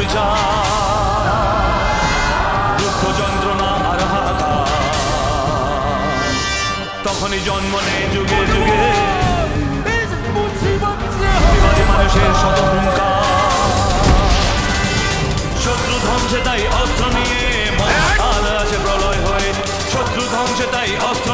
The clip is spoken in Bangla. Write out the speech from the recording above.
বিচার দুঃখ যন্ত্রণা আর হাহাকার তখনই জন্ম নেয় যুগে যুগে। মানুষের শত হুঙ্কার শত্রু ধ্বংসে তাই অস্ত্র নিয়ে মহাকাল আছে প্রলয় হয়ে। শত্রু ধ্বংসে তাই অস্ত্র